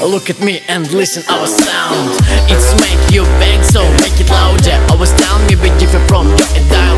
Look at me and listen our sound. It's make you bang so make it louder. Always tell me be different from your entire